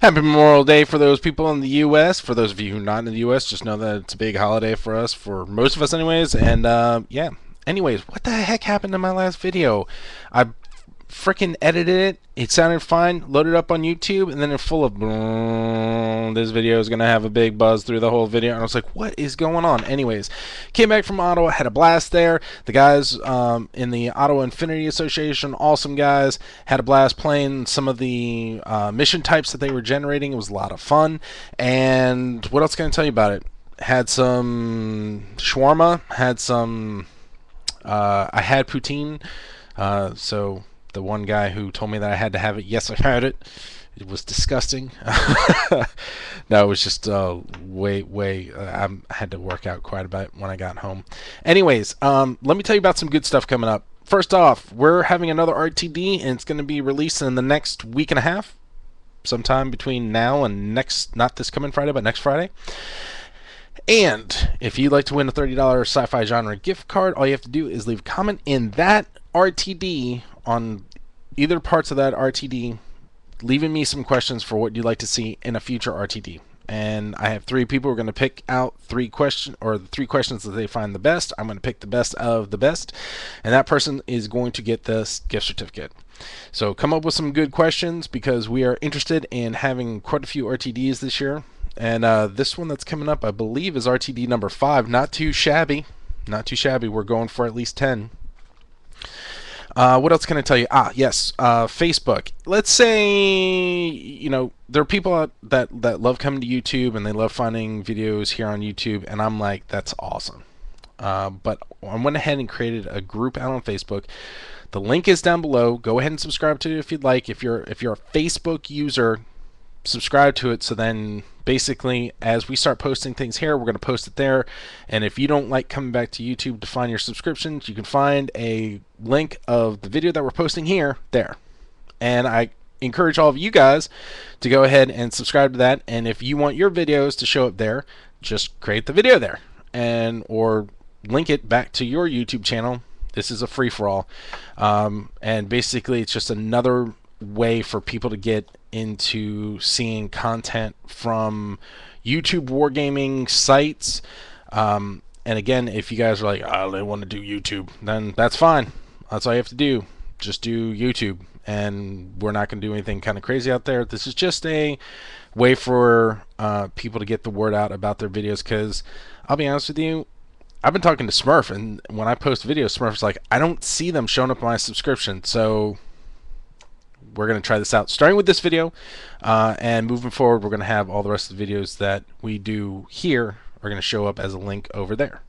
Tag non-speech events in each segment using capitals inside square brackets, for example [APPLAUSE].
Happy Memorial Day for those people in the U.S. For those of you who are not in the U.S., just know that it's a big holiday for us, for most of us, anyways. And uh, yeah. Anyways, what the heck happened in my last video? I freaking edited it. It sounded fine. Loaded up on YouTube, and then it's full of this video is gonna have a big buzz through the whole video. And I was like, what is going on? Anyways, came back from Ottawa, had a blast there. The guys um, in the Ottawa Infinity Association, awesome guys, had a blast playing some of the uh, mission types that they were generating. It was a lot of fun. And what else can I tell you about it? Had some shawarma. Had some. Uh, I had poutine. Uh, so the one guy who told me that I had to have it. Yes, I had it. It was disgusting. [LAUGHS] no, it was just uh, way, way. Uh, I had to work out quite a bit when I got home. Anyways, um, let me tell you about some good stuff coming up. First off, we're having another RTD, and it's going to be released in the next week and a half, sometime between now and next, not this coming Friday, but next Friday. And if you'd like to win a $30 sci fi genre gift card, all you have to do is leave a comment in that RTD on either parts of that RTD, leaving me some questions for what you'd like to see in a future RTD. And I have three people who are going to pick out three question or the three questions that they find the best. I'm going to pick the best of the best, and that person is going to get this gift certificate. So come up with some good questions because we are interested in having quite a few RTDs this year. And uh, this one that's coming up, I believe, is RTD number five. Not too shabby. Not too shabby. We're going for at least 10. Uh, what else can I tell you? Ah, yes, uh, Facebook. Let's say you know there are people that that love coming to YouTube and they love finding videos here on YouTube, and I'm like, that's awesome. Uh, but I went ahead and created a group out on Facebook. The link is down below. Go ahead and subscribe to it if you'd like. If you're if you're a Facebook user, subscribe to it so then basically as we start posting things here we're going to post it there. And if you don't like coming back to youtube to find your subscriptions you can find a link of the video that we're posting here there. And i encourage all of you guys to go ahead and subscribe to that. And if you want your videos to show up there just create the video there and or link it back to your youtube channel. This is a free for all. Um, and basically it's just another way for people to get into seeing content from YouTube wargaming sites. Um, and again, if you guys are like, oh, they want to do YouTube, then that's fine. That's all you have to do. Just do YouTube. And we're not going to do anything kind of crazy out there. This is just a way for uh, people to get the word out about their videos. Because I'll be honest with you, I've been talking to Smurf, and when I post videos, Smurf's like, I don't see them showing up on my subscription. So we're going to try this out starting with this video uh, and moving forward we're going to have all the rest of the videos that we do here are going to show up as a link over there.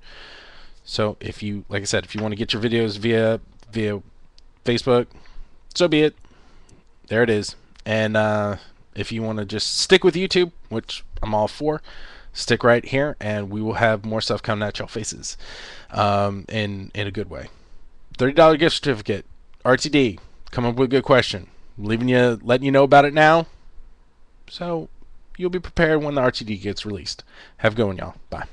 So if you like I said if you want to get your videos via via Facebook so be it. There it is. And uh, if you want to just stick with YouTube which I'm all for stick right here and we will have more stuff coming at y'all faces um, in in a good way. $30 gift certificate RTD come up with a good question leaving you, letting you know about it now. So you'll be prepared when the RTD gets released. Have a good one, y'all. Bye.